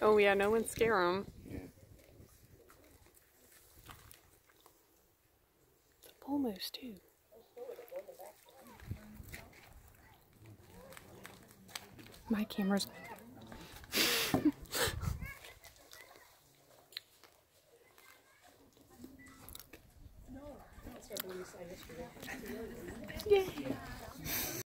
Oh yeah, no one scare them. Yeah. The bull moose too. My camera's. yeah.